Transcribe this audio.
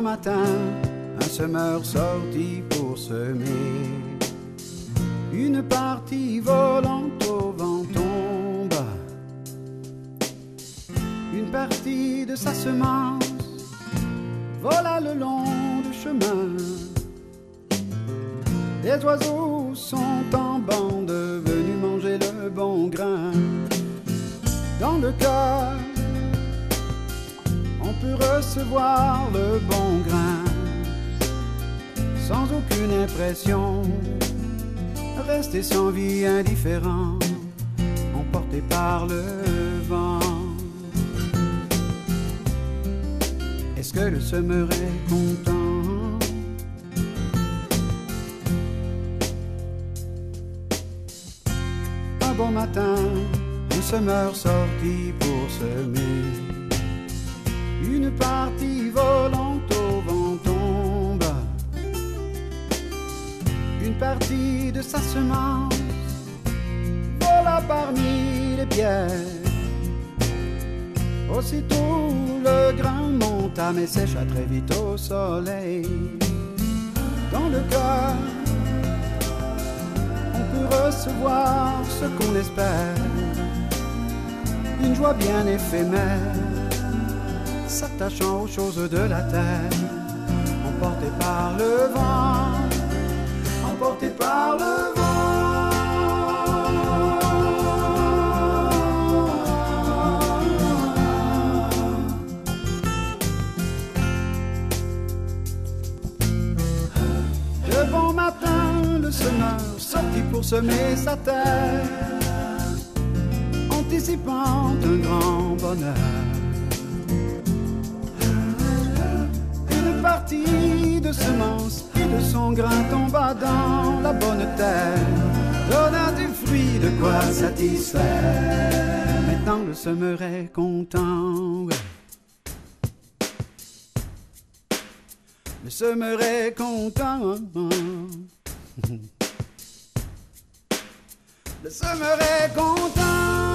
Matin, un semeur sortit pour semer. Une partie volante au vent tombe. Une partie de sa semence vola le long du chemin. Les oiseaux sont en bande venus manger le bon grain. Dans le cœur, recevoir le bon grain sans aucune impression. Rester sans vie indifférent, emporté par le vent. Est-ce que le semeur est content? Un bon matin, un semeur sortit pour semer. Une partie volante au vent tombe. Une partie de sa semence vola parmi les pierres. Aussitôt le grain monta mais sécha très vite au soleil. Dans le cœur, on peut recevoir ce qu'on espère. Une joie bien éphémère, s'attachant aux choses de la terre, emporté par le vent, emporté par le vent. Le bon matin, le semeur sortit pour semer sa terre, anticipant un grand bonheur. De semence de son grain tomba dans la bonne terre, donnant du fruit de quoi satisfaire. Maintenant le semeur content. Le semeur est content. Le semeur est content.